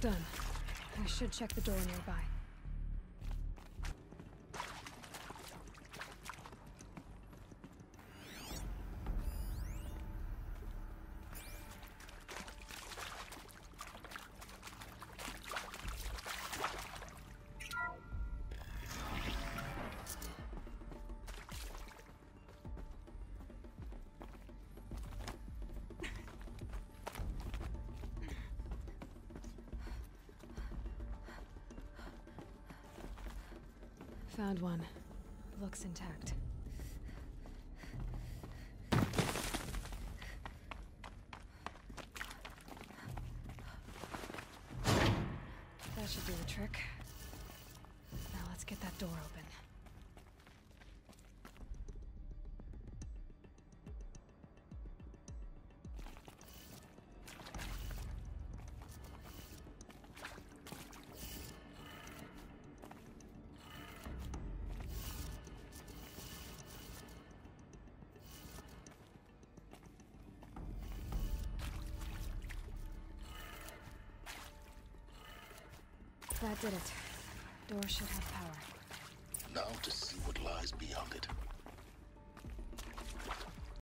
Done. I should check the door nearby. Found one. Looks intact. That should do the trick. Now let's get that door open. That did it. Door should have power. Now to see what lies beyond.